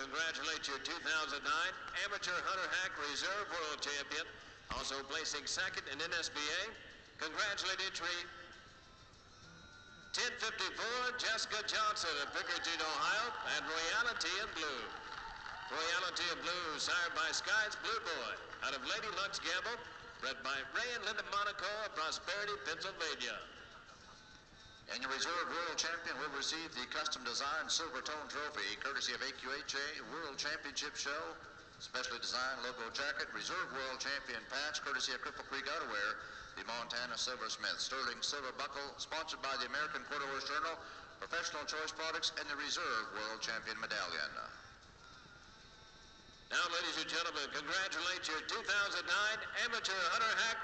congratulate your 2009 Amateur Hunter Hack Reserve World Champion, also placing second in NSBA. Congratulate entry 1054, Jessica Johnson of Pickerington, Ohio, and Royalty in Blue. Royalty in Blue, sired by Sky's Blue Boy, out of Lady Luck's Gamble, bred by Ray and Linda Monaco of Prosperity, Pennsylvania. And your reserve world champion will receive the custom designed silver tone trophy courtesy of AQHA World Championship Show. Specially designed logo jacket, reserve world champion patch courtesy of Cripple Creek Outerwear, the Montana Silversmith Sterling Silver Buckle sponsored by the American Quarter Horse Journal, Professional Choice Products, and the Reserve World Champion Medallion. Now, ladies and gentlemen, congratulate your 2009 Amateur Hunter Hack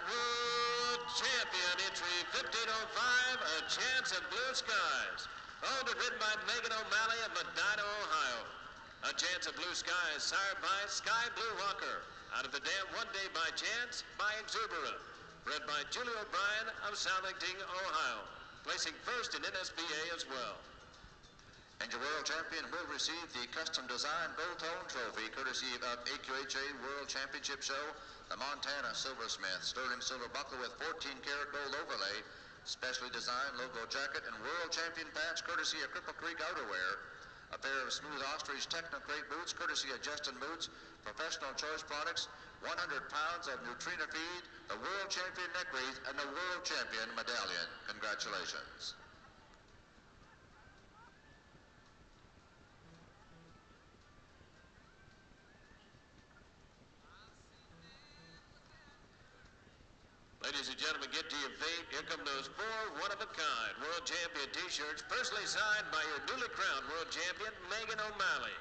Blue Skies. Owned and ridden by Megan O'Malley of Medina, Ohio. A Chance of Blue Skies, sired by Sky Blue Walker. Out of the dam one day by chance by Exuberant. Bred by Julie O'Brien of Southington, Ohio. Placing first in NSBA as well. And your world champion will receive the custom designed Bull Tone Trophy courtesy of AQHA World Championship Show, the Montana Silversmith Sterling Silver Buckle with 14 karat gold overlay, specially designed logo jacket, and world champion patch courtesy of Cripple Creek Outerwear. A pair of smooth ostrich Technocrate boots courtesy of Justin Boots, professional choice products, 100 pounds of Nutrena feed, the world champion neck wreath, and the world champion medallion. Congratulations. Ladies and gentlemen, get to your feet. Here come those four one-of-a-kind world champion t-shirts, personally signed by your newly crowned world champion, Megan O'Malley.